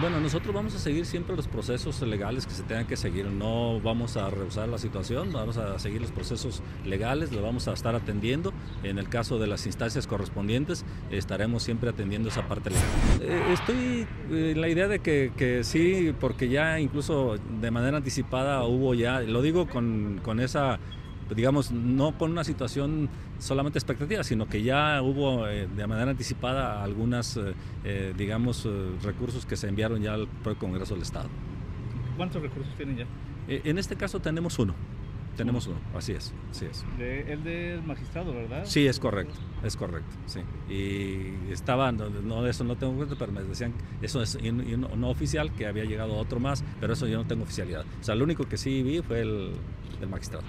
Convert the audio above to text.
Bueno, nosotros vamos a seguir siempre los procesos legales que se tengan que seguir. No vamos a rehusar la situación, vamos a seguir los procesos legales, lo vamos a estar atendiendo. En el caso de las instancias correspondientes, estaremos siempre atendiendo esa parte legal. Eh, estoy en la idea de que, que, sí, porque ya incluso de manera anticipada hubo ya, lo digo con, con esa digamos, no con una situación solamente expectativa, sino que ya hubo eh, de manera anticipada algunas, eh, eh, digamos, recursos que se enviaron ya al Congreso del Estado. ¿Cuántos recursos tienen ya? en este caso tenemos uno. Tenemos uno, así es, así es. De, el del magistrado, ¿verdad? Sí, es correcto, es correcto, sí. Y estaba, no, eso no tengo cuenta, pero me decían, eso es no, oficial, que había llegado otro más, pero eso yo no tengo oficialidad. O sea, lo único que sí vi fue el, el magistrado.